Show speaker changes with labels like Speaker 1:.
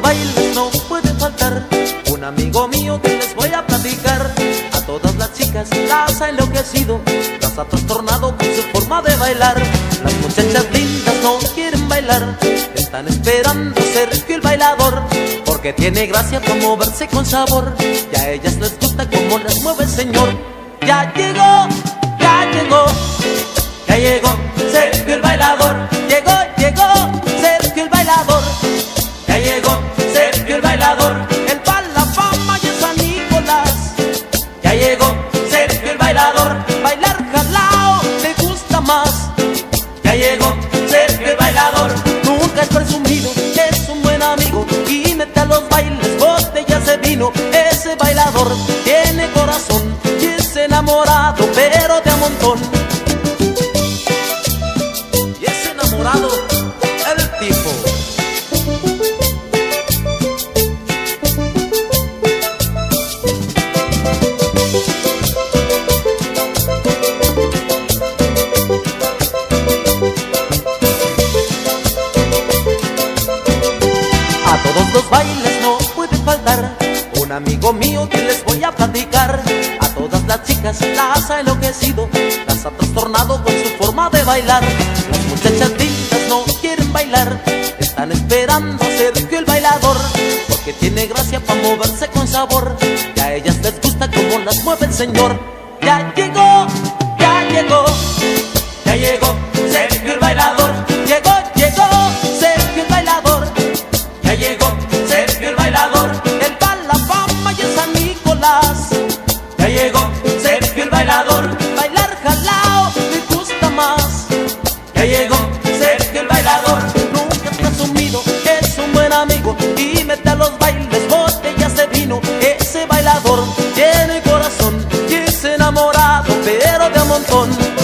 Speaker 1: bailes no puede faltar un amigo mío que les voy a platicar. A todas las chicas las ha enloquecido, las ha trastornado con su forma de bailar. Las muchachas lindas no quieren bailar, están esperando ser el bailador, porque tiene gracia para moverse con sabor. Y a ellas les gusta como las mueve el señor. Ya llegó, ya llegó, ya llegó, se vio el bailador. Tiene corazón y es enamorado, pero de a montón. Y es enamorado el tipo. A todos los bailes no puede faltar un amigo mío que les voy a platicar. A todas las chicas las ha enloquecido, las ha trastornado con su forma de bailar. Las muchachas lindas no quieren bailar, están esperando a Sergio el bailador, porque tiene gracia para moverse con sabor. Y a ellas les gusta como las mueve el señor. Ya Ya llegó Sergio el bailador, bailar jalao me gusta más. Ya llegó Sergio el bailador, nunca es presumido, es un buen amigo y mete a los bailes botellas de vino. Ese bailador tiene corazón y es enamorado, pero de a montón.